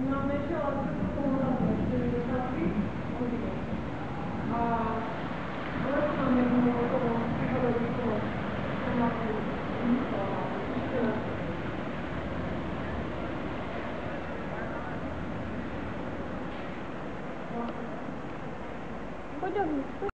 我没事了，就是从那边出来，走楼梯，过去。啊，我打算明天就从这边过去，到那边去。好。再见。